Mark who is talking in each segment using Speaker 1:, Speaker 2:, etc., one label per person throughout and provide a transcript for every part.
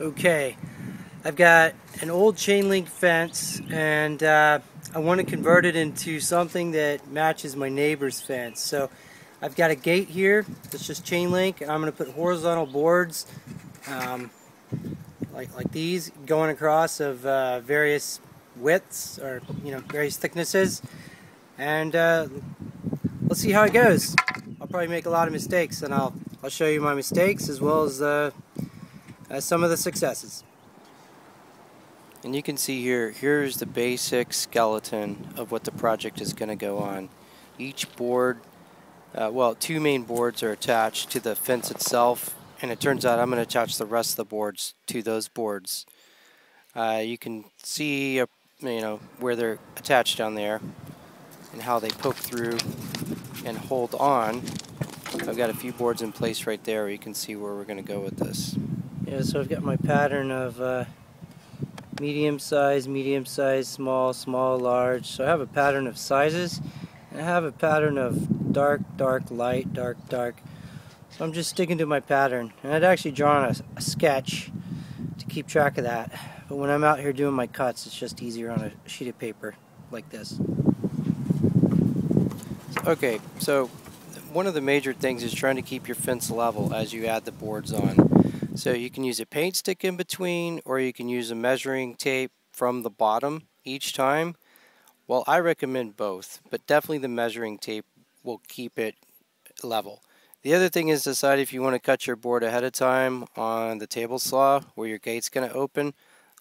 Speaker 1: Okay, I've got an old chain link fence and uh, I want to convert it into something that matches my neighbor's fence. So I've got a gate here that's just chain link and I'm going to put horizontal boards um, like, like these going across of uh, various widths or you know various thicknesses and uh, let's see how it goes. I'll probably make a lot of mistakes and I'll, I'll show you my mistakes as well as uh, uh, some of the successes. And you can see here, here's the basic skeleton of what the project is going to go on. Each board, uh, well, two main boards are attached to the fence itself, and it turns out I'm going to attach the rest of the boards to those boards. Uh, you can see, uh, you know, where they're attached down there and how they poke through and hold on. I've got a few boards in place right there. You can see where we're going to go with this. Yeah, so I've got my pattern of uh, medium size, medium size, small, small, large. So I have a pattern of sizes, and I have a pattern of dark, dark, light, dark, dark. So I'm just sticking to my pattern. And I'd actually drawn a, a sketch to keep track of that. But when I'm out here doing my cuts, it's just easier on a sheet of paper like this. Okay, so one of the major things is trying to keep your fence level as you add the boards on. So you can use a paint stick in between or you can use a measuring tape from the bottom each time. Well, I recommend both, but definitely the measuring tape will keep it level. The other thing is decide if you want to cut your board ahead of time on the table saw where your gate's going to open.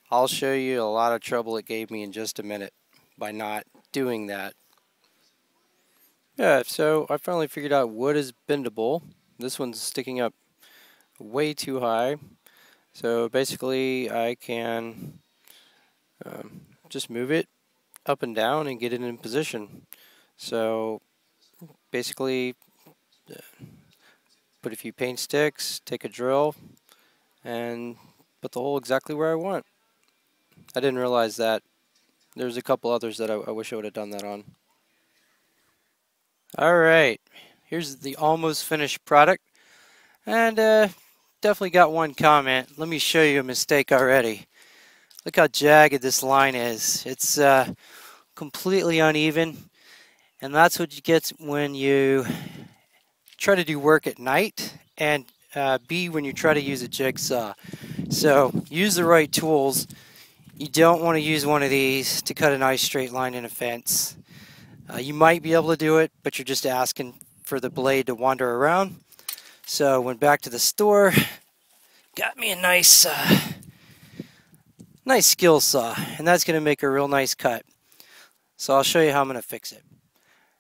Speaker 1: I'll show you a lot of trouble it gave me in just a minute by not doing that. Yeah, so I finally figured out wood is bendable. This one's sticking up way too high. So basically I can um, just move it up and down and get it in position. So basically uh, put a few paint sticks, take a drill, and put the hole exactly where I want. I didn't realize that. There's a couple others that I, I wish I would have done that on. Alright, here's the almost finished product. And uh, definitely got one comment. Let me show you a mistake already. Look how jagged this line is. It's uh, completely uneven. And that's what you get when you try to do work at night and uh, B, when you try to use a jigsaw. So use the right tools. You don't want to use one of these to cut a nice straight line in a fence. Uh, you might be able to do it, but you're just asking for the blade to wander around. So I went back to the store, got me a nice, uh, nice Skil saw, and that's going to make a real nice cut. So I'll show you how I'm going to fix it.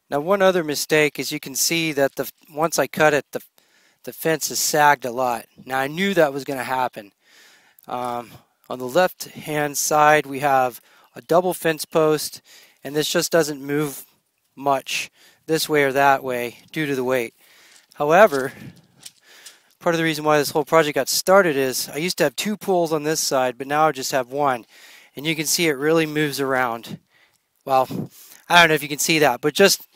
Speaker 1: Now one other mistake is you can see that the once I cut it, the the fence is sagged a lot. Now I knew that was going to happen. Um, on the left hand side we have a double fence post and this just doesn't move much this way or that way due to the weight. However, part of the reason why this whole project got started is I used to have two poles on this side, but now I just have one. And you can see it really moves around. Well, I don't know if you can see that, but just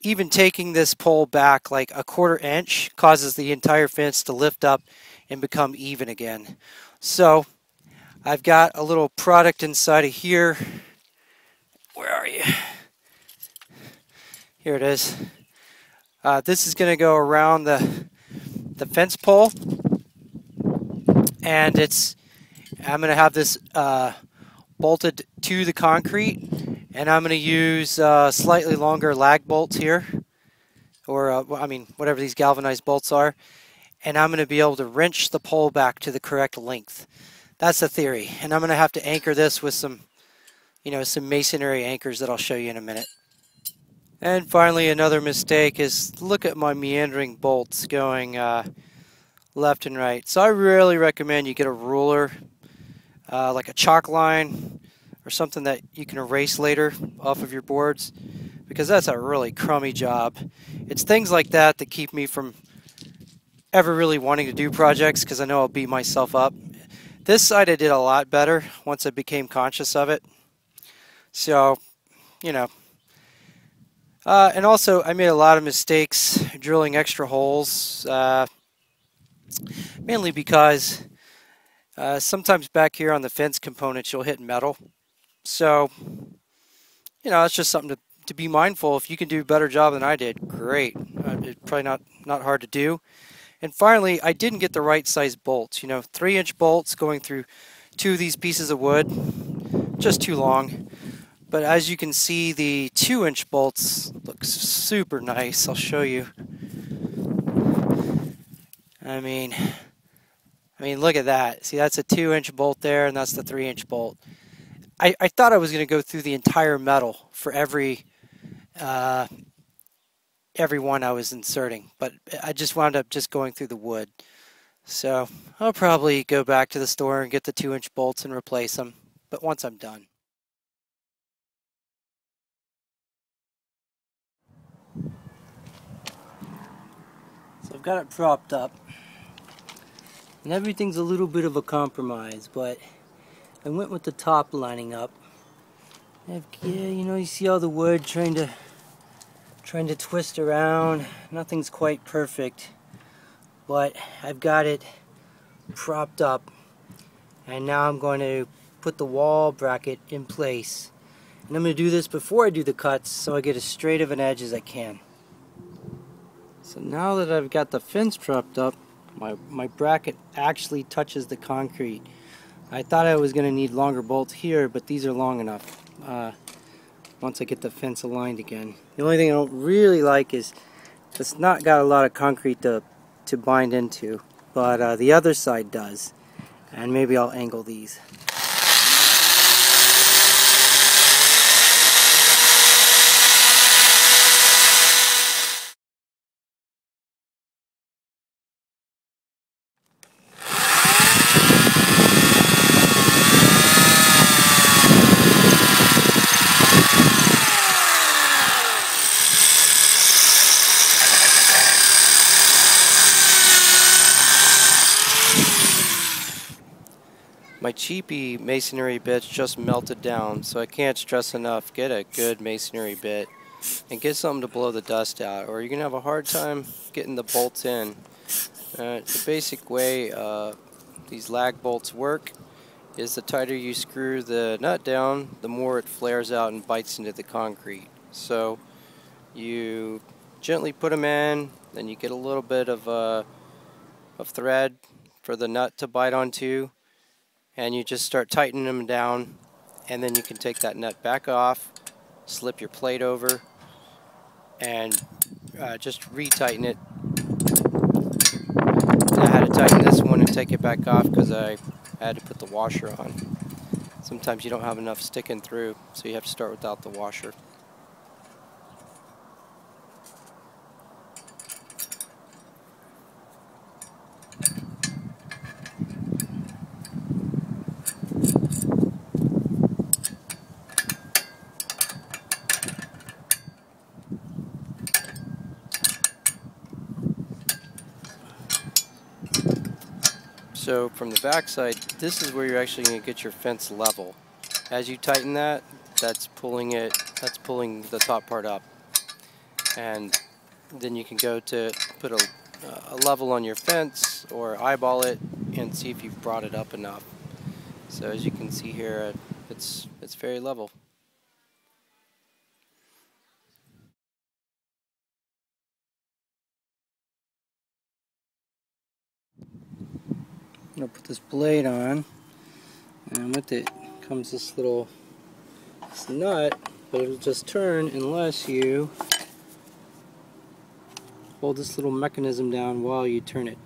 Speaker 1: even taking this pole back like a quarter inch causes the entire fence to lift up and become even again. So I've got a little product inside of here. Where are you? Here it is. Uh, this is going to go around the the fence pole, and it's I'm going to have this uh, bolted to the concrete, and I'm going to use uh, slightly longer lag bolts here, or uh, I mean whatever these galvanized bolts are, and I'm going to be able to wrench the pole back to the correct length. That's the theory, and I'm going to have to anchor this with some, you know, some masonry anchors that I'll show you in a minute. And finally, another mistake is look at my meandering bolts going uh, left and right. So I really recommend you get a ruler, uh, like a chalk line or something that you can erase later off of your boards because that's a really crummy job. It's things like that that keep me from ever really wanting to do projects because I know I'll beat myself up. This side I did a lot better once I became conscious of it. So, you know, uh, and also, I made a lot of mistakes drilling extra holes, uh, mainly because Uh, sometimes back here on the fence components you'll hit metal. So, you know, it's just something to, to be mindful. If you can do a better job than I did, great. Uh, it's probably not, not hard to do. And finally, I didn't get the right size bolts. You know, three inch bolts going through two of these pieces of wood, just too long. But as you can see, the two inch bolts look super nice. I'll show you. I mean, I mean, look at that. See, that's a two inch bolt there, and that's the three inch bolt. I, I thought I was going to go through the entire metal for every uh, every one I was inserting, but I just wound up just going through the wood. So I'll probably go back to the store and get the two inch bolts and replace them, but once I'm done. So I've got it propped up. And everything's a little bit of a compromise, but I went with the top lining up. Yeah, you know, you see all the wood trying to trying to twist around. Nothing's quite perfect, but I've got it propped up. And now I'm going to put the wall bracket in place. And I'm going to do this before I do the cuts so I get as straight of an edge as I can. So now that I've got the fence propped up, my, my bracket actually touches the concrete. I thought I was going to need longer bolts here, but these are long enough uh, once I get the fence aligned again. The only thing I don't really like is it's not got a lot of concrete to, to bind into, but uh, the other side does. And maybe I'll angle these. My cheapy masonry bits just melted down, so I can't stress enough, get a good masonry bit and get something to blow the dust out, or you're going to have a hard time getting the bolts in. Uh, the basic way uh, these lag bolts work is the tighter you screw the nut down, the more it flares out and bites into the concrete. So you gently put them in, then you get a little bit of, uh, of thread for the nut to bite onto and you just start tightening them down and then you can take that nut back off slip your plate over and uh, just retighten it. I had to tighten this one and take it back off because I had to put the washer on. Sometimes you don't have enough sticking through so you have to start without the washer So from the back side, this is where you're actually going to get your fence level. As you tighten that, that's pulling it, that's pulling the top part up. And then you can go to put a, a level on your fence or eyeball it and see if you've brought it up enough. So as you can see here, it's, it's very level. I'm gonna put this blade on. And with it comes this little this nut but it'll just turn unless you hold this little mechanism down while you turn it.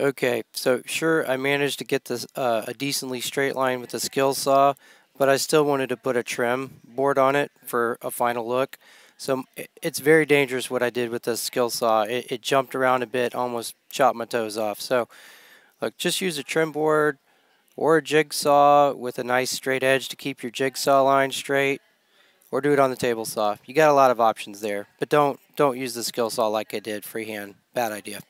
Speaker 1: Okay, so sure, I managed to get this uh, a decently straight line with the Skil saw, but I still wanted to put a trim board on it for a final look. So it's very dangerous what I did with the Skil saw. It, it jumped around a bit, almost chopped my toes off. So look, just use a trim board or a jigsaw with a nice straight edge to keep your jigsaw line straight or do it on the table saw. You got a lot of options there, but don't don't use the Skil saw like I did freehand. Bad idea.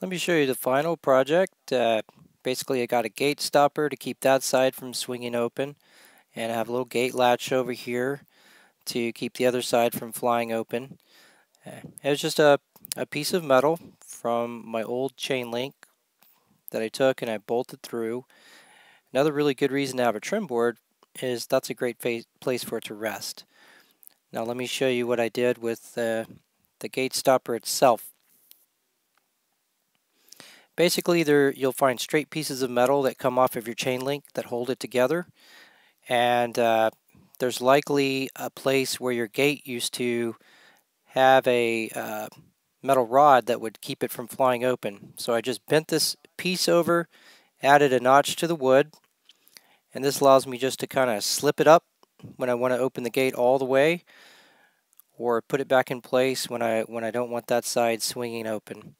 Speaker 1: Let me show you the final project. Uh, Basically, I got a gate stopper to keep that side from swinging open, and I have a little gate latch over here to keep the other side from flying open. Uh, it was just a, a piece of metal from my old chain link that I took and I bolted through. Another really good reason to have a trim board is that's a great place for it to rest. Now let me show you what I did with the gate stopper itself. Basically, there you'll find straight pieces of metal that come off of your chain link that hold it together. And uh, there's likely a place where your gate used to have a uh, metal rod that would keep it from flying open. So I just bent this piece over, added a notch to the wood, and this allows me just to kind of slip it up when I want to open the gate all the way or put it back in place when I when I don't want that side swinging open.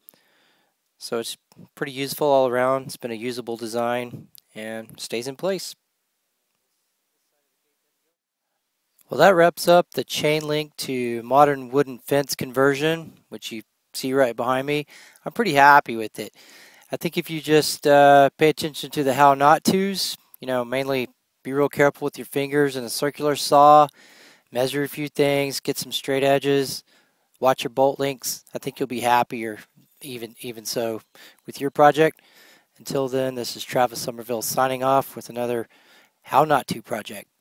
Speaker 1: So it's pretty useful all around. It's been a usable design and stays in place. Well, that wraps up the chain link to modern wooden fence conversion, which you see right behind me. I'm pretty happy with it. I think if you just uh, pay attention to the how not tos, you know, mainly be real careful with your fingers and a circular saw, measure a few things, get some straight edges, watch your bolt links. I think you'll be happier even even so with your project. Until then, this is Travis Somerville signing off with another How Not To project.